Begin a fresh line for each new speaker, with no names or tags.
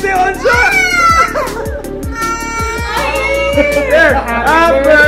birthday, Ansa! there, happy, happy birthday.